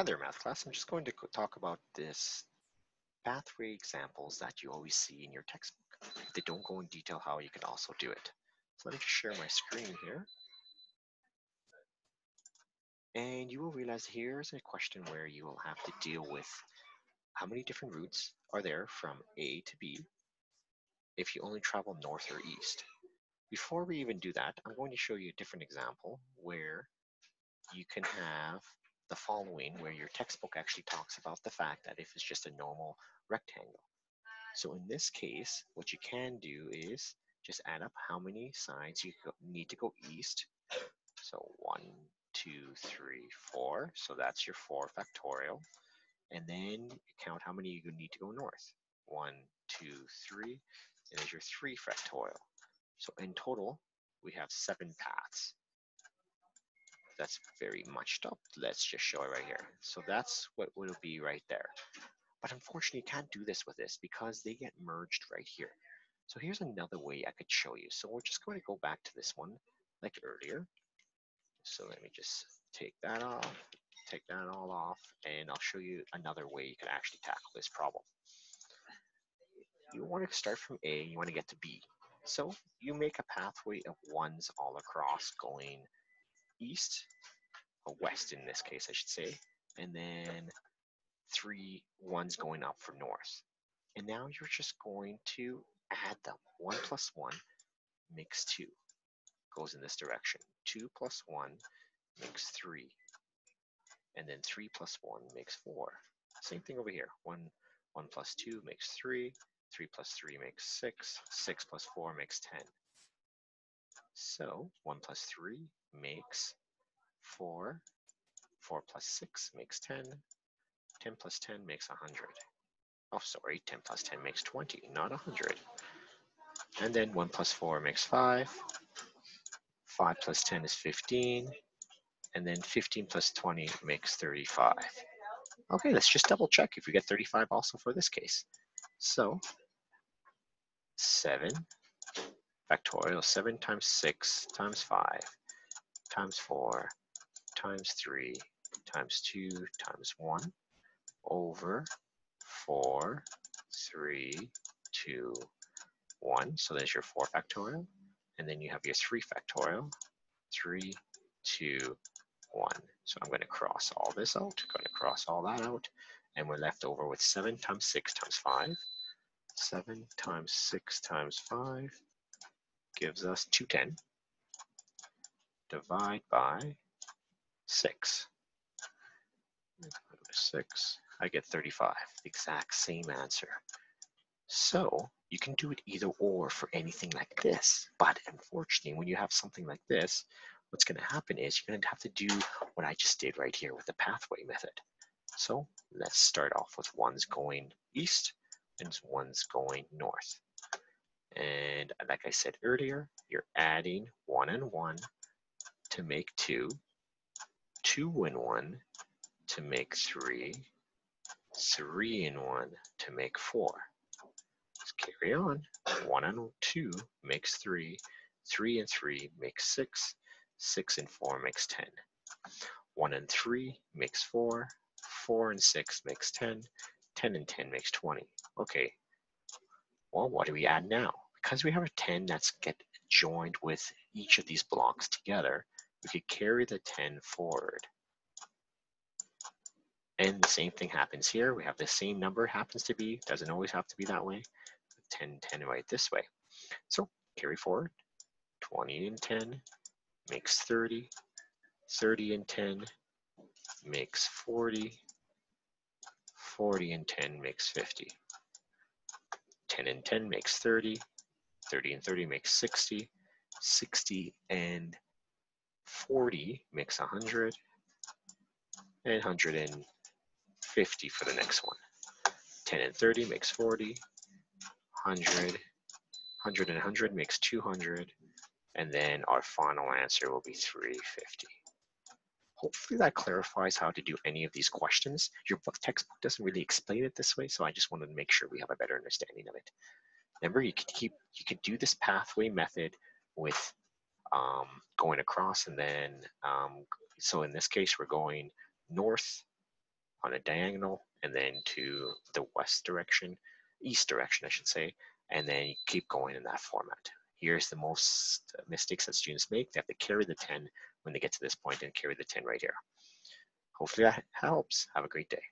Hi math class. I'm just going to talk about this pathway examples that you always see in your textbook. They don't go in detail how you can also do it. So let me just share my screen here. And you will realize here's a question where you will have to deal with how many different routes are there from A to B if you only travel north or east. Before we even do that, I'm going to show you a different example where you can have the following where your textbook actually talks about the fact that if it's just a normal rectangle. So in this case, what you can do is just add up how many sides you need to go east. So one, two, three, four. So that's your four factorial. And then count how many you need to go north. One, two, three. And there's your three factorial. So in total, we have seven paths that's very muched up. Let's just show it right here. So that's what will be right there. But unfortunately, you can't do this with this because they get merged right here. So here's another way I could show you. So we're just going to go back to this one like earlier. So let me just take that off, take that all off, and I'll show you another way you can actually tackle this problem. You want to start from A, and you want to get to B. So you make a pathway of ones all across going east, or west in this case, I should say, and then three ones going up for north. And now you're just going to add them. 1 plus 1 makes 2, goes in this direction. 2 plus 1 makes 3. And then 3 plus 1 makes 4. Same thing over here. 1, 1 plus 2 makes 3. 3 plus 3 makes 6. 6 plus 4 makes 10. So 1 plus 3 makes 4. 4 plus 6 makes 10. 10 plus 10 makes 100. Oh, sorry, 10 plus 10 makes 20, not 100. And then 1 plus 4 makes 5. 5 plus 10 is 15. And then 15 plus 20 makes 35. Okay, let's just double check if we get 35 also for this case. So 7 factorial, 7 times 6 times 5 times 4 times 3 times 2 times 1 over 4, 3, 2, 1. So there's your 4 factorial. And then you have your 3 factorial. 3, 2, 1. So I'm going to cross all this out, going to cross all that out, and we're left over with 7 times 6 times 5. 7 times 6 times 5 gives us 210. Divide by 6. 6. I get 35, the exact same answer. So you can do it either or for anything like this. But unfortunately, when you have something like this, what's going to happen is you're going to have to do what I just did right here with the pathway method. So let's start off with one's going east and one's going north. And like I said earlier, you're adding one and one to make two, two and one to make three, three and one to make four. Let's carry on. One and two makes three, three and three makes six, six and four makes 10. One and three makes four, four and six makes 10, 10 and 10 makes 20. Okay, well, what do we add now? Because we have a 10 that's get joined with each of these blocks together, we could carry the 10 forward. And the same thing happens here. We have the same number happens to be, doesn't always have to be that way. 10, 10 right this way. So carry forward, 20 and 10 makes 30, 30 and 10 makes 40, 40 and 10 makes 50. 10 and 10 makes 30, 30 and 30 makes 60, 60 and 40 makes 100, and 150 for the next one. 10 and 30 makes 40, 100, 100 and 100 makes 200, and then our final answer will be 350. Hopefully that clarifies how to do any of these questions. Your book textbook doesn't really explain it this way, so I just wanted to make sure we have a better understanding of it. Remember, you could keep you could do this pathway method with um, going across, and then um, so in this case we're going north on a diagonal and then to the west direction, east direction, I should say, and then keep going in that format. Here's the most mistakes that students make. They have to carry the 10 when they get to this point and carry the 10 right here. Hopefully that helps. Have a great day.